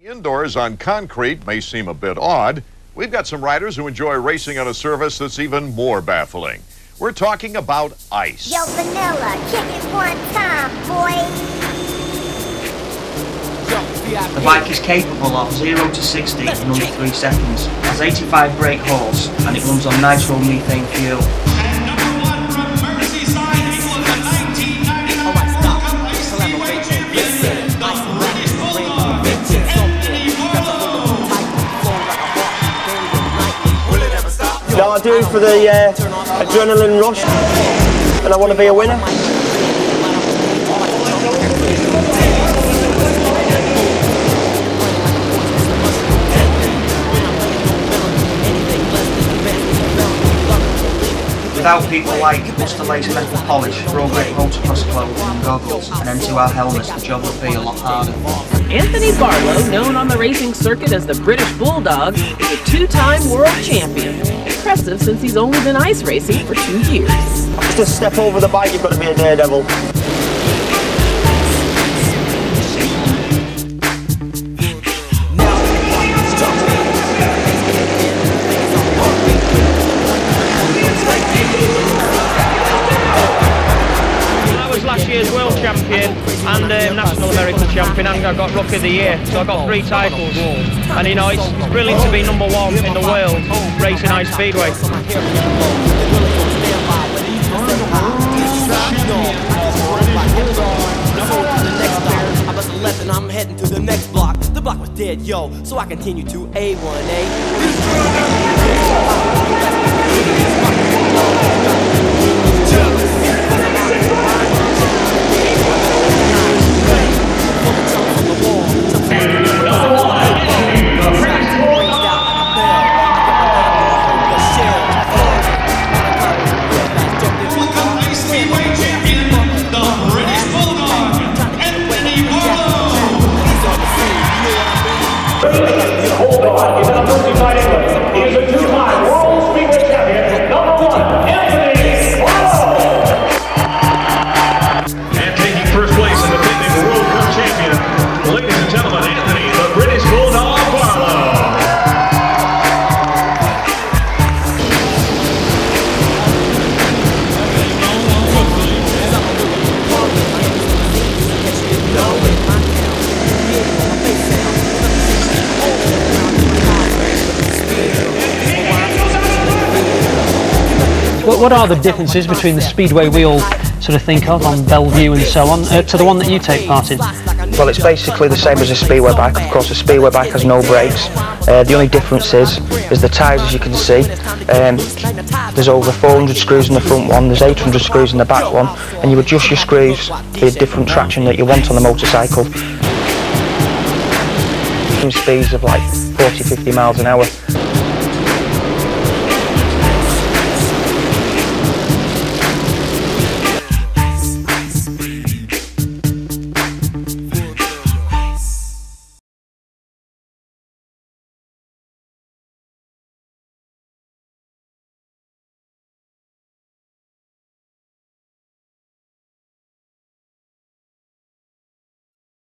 Indoors on concrete may seem a bit odd. We've got some riders who enjoy racing on a surface that's even more baffling. We're talking about ice. Yo, Vanilla, kick it one time, boy. The bike is capable of 0 to 60 in under 3 seconds, has 85 brake horse, and it runs on nitromethane fuel. No, I do it for the uh, adrenaline rush, and I want to be a winner. Without people like Mr. Lace Metal Polish, road grade motocross clothing and goggles, and M2R helmets, the job would be a lot harder. Anthony Barlow, known on the racing circuit as the British Bulldog, is a two-time world champion. Impressive since he's only been ice racing for two years. Just step over the bike, you've got to be a daredevil. Champion and um, national American champion, and I got rookie of the year, so I got three titles. And you know, it's, brilliant to be number one in the world racing ice speedway. I'm heading to the next block. The block was dead, yo, so I continue to A1A. What, what are the differences between the speedway we all sort of think of on Belle Vue and so on uh, to the one that you take part in? Well, it's basically the same as a speedway bike. Of course, a speedway bike has no brakes. Uh, the only difference is, is the tyres, as you can see. Um, there's over 400 screws in the front one, there's 800 screws in the back one, and you adjust your screws to the different traction that you want on the motorcycle. Speeds of like 40, 50 miles an hour.